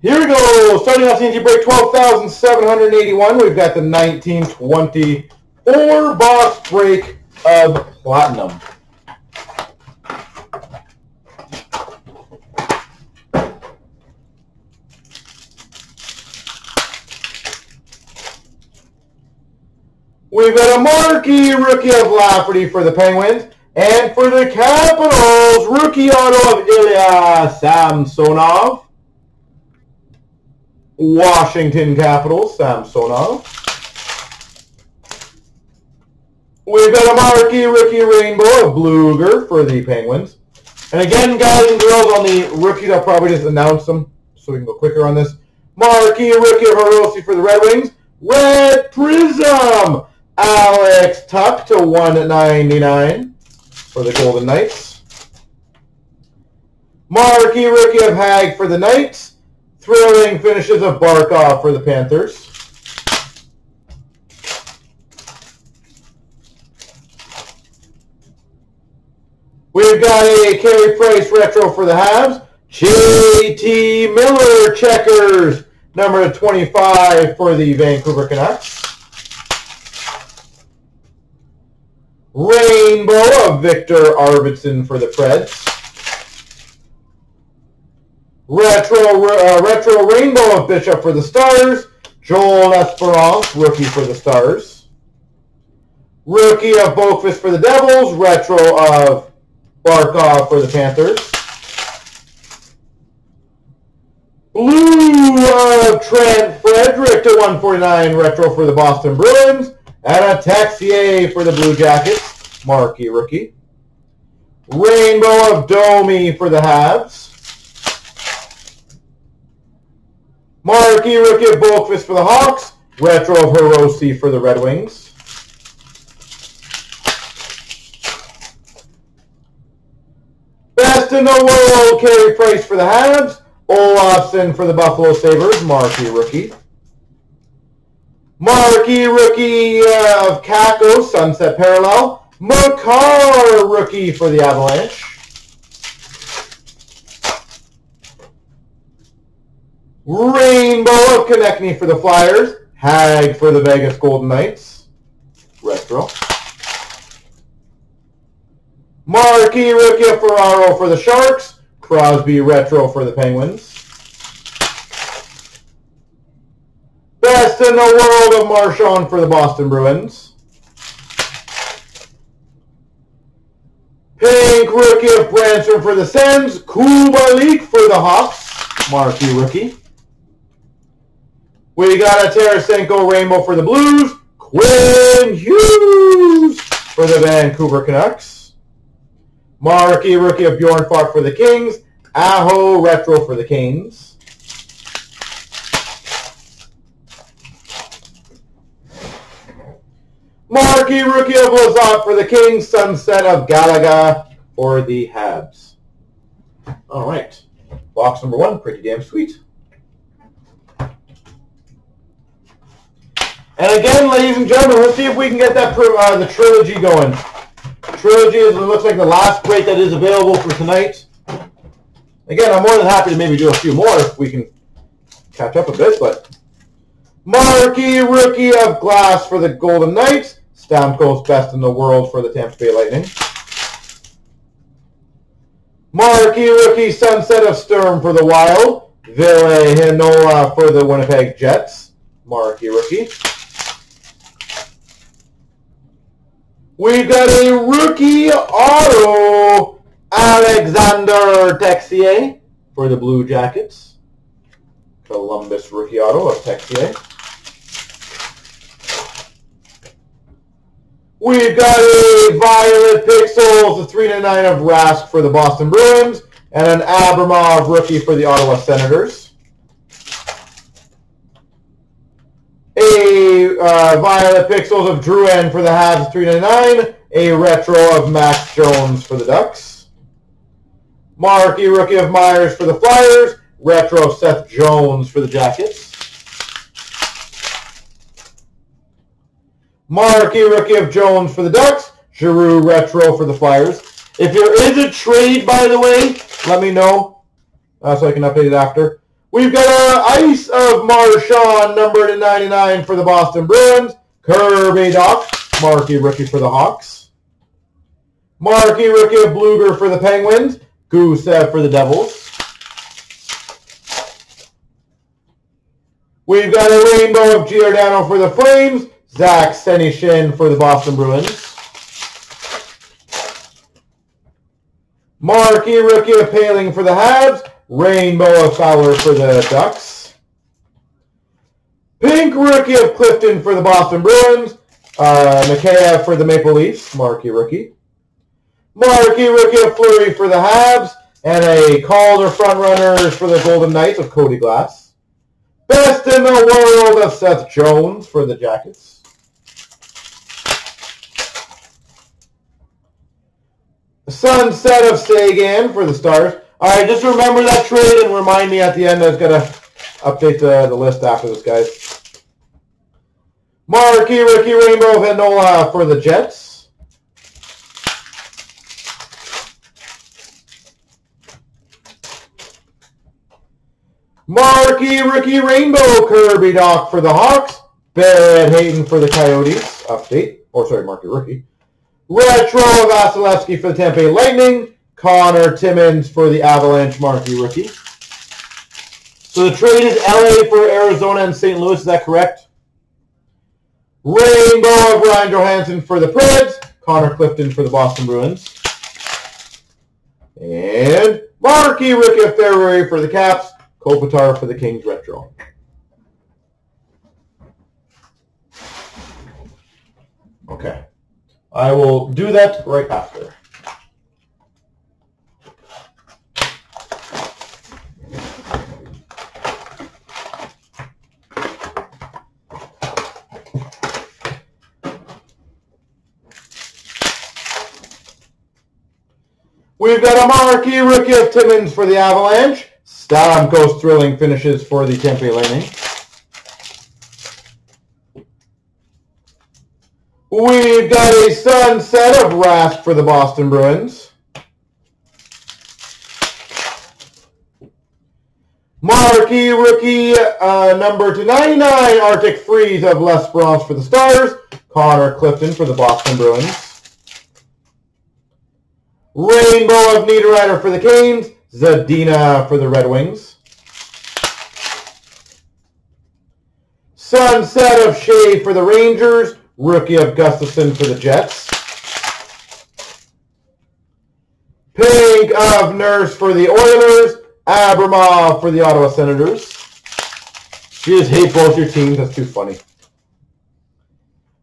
Here we go. Starting off CNC break 12,781. We've got the 1924 box break of Platinum. We've got a marquee rookie of Lafferty for the Penguins. And for the Capitals, rookie auto of Ilya Samsonov. Washington Capitals, Samsonov. We've got a marquee rookie rainbow of Blueger for the Penguins. And again, guys and girls, on the rookies, I'll probably just announce them so we can go quicker on this. Marquee rookie of Hirose for the Red Wings. Red Prism Alex Tuch to 199 for the Golden Knights. Marquee rookie of Hague for the Knights. Thrilling finishes of Barkov for the Panthers. We've got a Carey Price retro for the Habs. JT Miller checkers, number 25 for the Vancouver Canucks. Rainbow of Viktor Arvidsson for the Preds. Retro uh, Retro Rainbow of Bishop for the Stars. Joel L'Esperance, rookie for the Stars. Rookie of Boqvist for the Devils. Retro of Barkov for the Panthers. Blue of Trent Frederic to 149 retro for the Boston Bruins. And a Texier for the Blue Jackets. Marquee rookie. Rainbow of Domi for the Habs. Rookie of Boqvist for the Hawks. Retro Hirose for the Red Wings. Best in the world, Carey Price for the Habs. Olofsson for the Buffalo Sabres, marquee rookie. Marquee rookie uh, of Kakko, Sunset Parallel. Makar rookie for the Avalanche. Rainbow of Konecny for the Flyers. Hague for the Vegas Golden Knights. Retro. Marquee rookie of Ferraro for the Sharks. Crosby retro for the Penguins. Best in the world of Marchand for the Boston Bruins. Pink rookie of Brannstrom for the Sens. Kubalik for the Hawks. Marquee rookie. We got a Tarasenko Rainbow for the Blues. Quinn Hughes for the Vancouver Canucks. Marquee rookie of Bjornfot for the Kings. Aho Retro for the Canes. Marquee rookie of Lizotte for the Kings. Sunset of Gallagher for the Habs. All right. Box number one, pretty damn sweet. And again, ladies and gentlemen, let's see if we can get that uh, the trilogy going. Trilogy is, looks like the last break that is available for tonight. Again, I'm more than happy to maybe do a few more if we can catch up a bit, but Marquee Rookie of Glass for the Golden Knights. Stamkos Best in the World for the Tampa Bay Lightning. Marquee Rookie Sunset of Sturm for the Wild. Ville Heinola for the Winnipeg Jets. Marquee Rookie. We've got a rookie auto, Alexander Texier for the Blue Jackets. Columbus rookie auto of Texier. We've got a Violet Pixels, a 3 to 9 of Rask for the Boston Bruins, and an Abramov rookie for the Ottawa Senators. A uh, Violet Pixels of Drouin for the Habs, 399. A retro of Max Jones for the Ducks. Marquee rookie of Myers for the Flyers. Retro of Seth Jones for the Jackets. Marquee rookie of Jones for the Ducks. Giroux retro for the Flyers. If there is a trade, by the way, let me know uh, so I can update it after. We've got a Ice of Marchand, number to 99 for the Boston Bruins. Kirby Dach, Marquee rookie for the Hawks. Marquee rookie of Blueger for the Penguins. Gusev for the Devils. We've got a rainbow of Giordano for the Flames. Zach Senyshyn for the Boston Bruins. Marquee rookie of Poehling for the Habs. Rainbow of Fowler for the Ducks. Pink rookie of Clifton for the Boston Bruins. Uh, for the Maple Leafs. Marquee rookie. Marquee rookie of Fleury for the Habs. And a Calder frontrunners for the Golden Knights of Cody Glass. Best in the world of Seth Jones for the Jackets. Sunset of Seguin for the Stars. All right, just remember that trade and remind me at the end. I was going to update the, the list after this, guys. Marky, Ricky Rainbow Venola for the Jets. Marky, Ricky Rainbow Kirby Dach for the Hawks. Barrett Hayton for the Coyotes. Update. Or sorry, Marky, Rookie. Retro Vasilevskiy for the Tampa Lightning. Connor Timmins for the Avalanche marquee rookie. So the trade is LA for Arizona and St. Louis. Is that correct? Rainbow of Ryan Johansen for the Preds. Connor Clifton for the Boston Bruins. And marquee rookie of Fehervary for the Caps. Kopitar for the Kings Retro. Okay. I will do that right after. We've got a marquee rookie of Timmins for the Avalanche. Stamkos thrilling finishes for the Bay Lightning. We've got a sunset of Rask for the Boston Bruins. Marquee rookie uh, number to 99, Arctic Freeze of L'Esperance for the Stars. Connor Clifton for the Boston Bruins. Rainbow of Niederreiter for the Canes. Zadina for the Red Wings. Sunset of Shea for the Rangers. Rookie of Gustafsson for the Jets. Pink of Nurse for the Oilers. Abramov for the Ottawa Senators. You just hate both your teams. That's too funny.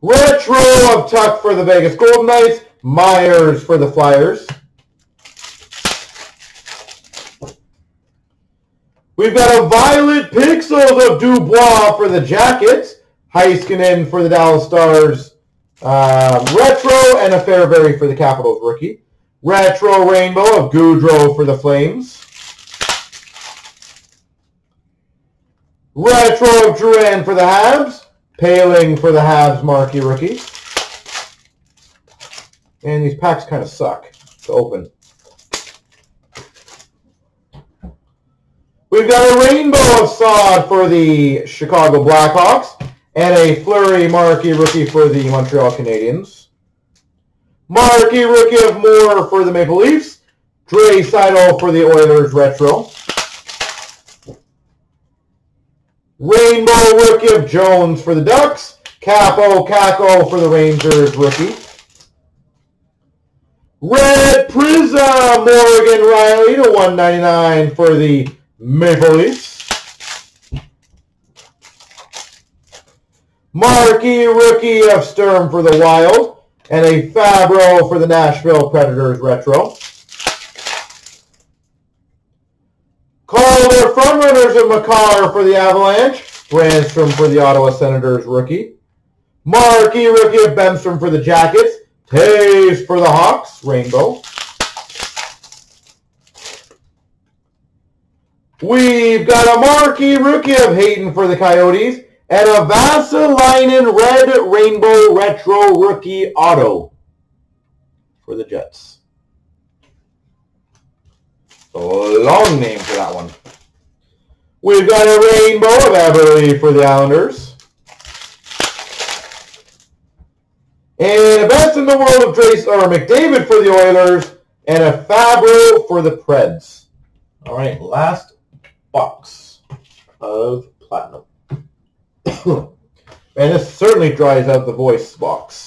Retro of Tuch for the Vegas Golden Knights. Myers for the Flyers. We've got a Violet Pixels of Dubois for the Jackets. Heiskanen for the Dallas Stars. Uh, retro and a Fehervary for the Capitals rookie. Retro Rainbow of Gaudreau for the Flames. Retro of Drouin for the Habs. Poehling for the Habs marquee rookie. And these packs kind of suck to open. We've got a rainbow of Saad for the Chicago Blackhawks and a Fleury marquee rookie for the Montreal Canadiens. Marquee rookie of Moore for the Maple Leafs. Draisaitl for the Oilers retro. Rainbow rookie of Jones for the Ducks. Kaapo Kakko for the Rangers rookie. Red Prism Morgan Rielly to 199 for the Maple Leafs. Marquee rookie of Sturm for the Wild. And a Fabbro for the Nashville Predators retro. Calder frontrunners of Makar for the Avalanche. Brannstrom for the Ottawa Senators rookie. Marquee rookie of Bemstrom for the Jackets. Toews for the Hawks, rainbow. We've got a marquee rookie of Hayton for the Coyotes and a Vesalainen Red Rainbow Retro Rookie Auto for the Jets. A long name for that one. We've got a rainbow of Everly for the Islanders. And a best in the world of Trace or McDavid for the Oilers. And a Fabbro for the Preds. All right, last box of Platinum. and this certainly dries out the voice box.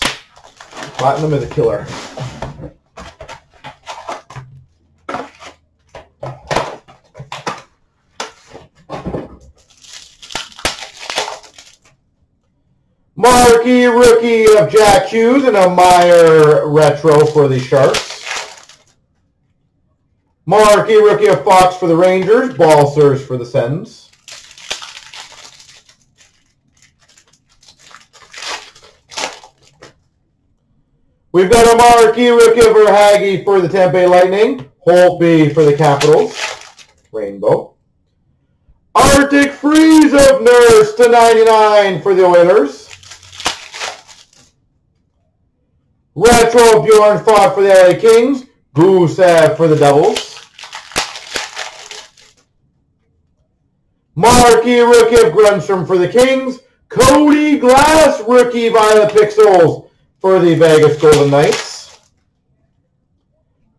Platinum is a killer. Marquee rookie of Jack Hughes and a Meier retro for the Sharks. Marquee rookie of Fox for the Rangers. Balcers for the Sens. We've got a marquee rookie of Verhaeghe for the Tampa Bay Lightning. Holtby for the Capitals. Rainbow. Arctic Freeze of Nurse to 99 for the Oilers. Retro Bjornfot for the LA Kings. Gusev for the Devils. Marquee rookie of Grundstrom for the Kings. Cody Glass rookie Violet Pixels for the Vegas Golden Knights.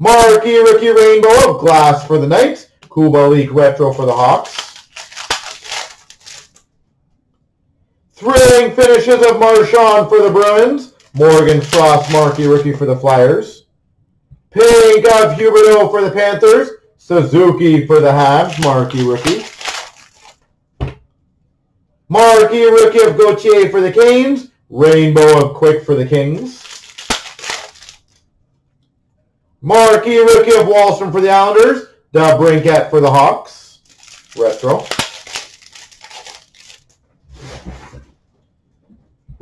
Marquee rookie rainbow of Glass for the Knights. Kubalik retro for the Hawks. Thrilling finishes of Marchand for the Bruins. Morgan Frost marquee rookie for the Flyers. Pink of Huberdeau for the Panthers. Suzuki for the Habs, marquee rookie. Marquee rookie of Gauthier for the Canes. Rainbow of Quick for the Kings. Marquee rookie of Wahlstrom for the Islanders. DeBrincat for the Hawks. Retro.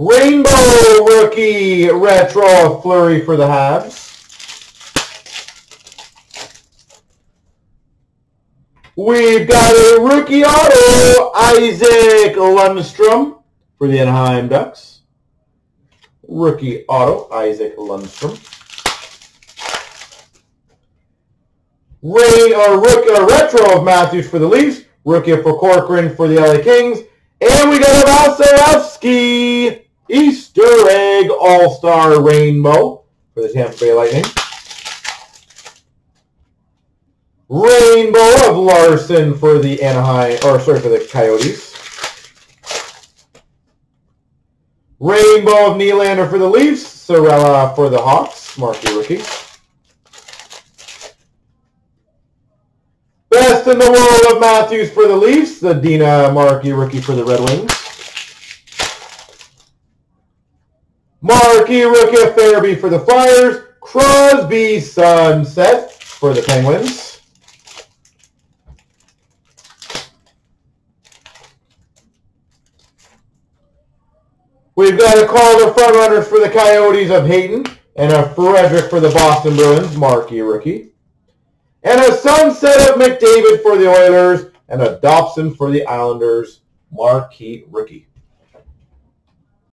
Rainbow rookie retro Fleury for the Habs. We've got a rookie auto, Isaac Lundstrom for the Anaheim Ducks. Rookie auto, Isaac Lundstrom. Ray, or rookie, or retro of Matthews for the Leafs. Rookie for Corcoran for the LA Kings. And we got a Vasilevskiy Easter Egg All-Star Rainbow for the Tampa Bay Lightning. Rainbow of Larson for the Anaheim, or sorry, for the Coyotes. Rainbow of Nylander for the Leafs. Sorella for the Hawks. Marquee rookie. Best in the world of Matthews for the Leafs. Zadina Marquee rookie for the Red Wings. Marquee rookie of Farabee for the Flyers. Crosby Sunset for the Penguins. We've got a Calder front runners for the Coyotes of Hayton and a Frederic for the Boston Bruins, marquee rookie. And a sunset of McDavid for the Oilers and a Dobson for the Islanders, marquee rookie.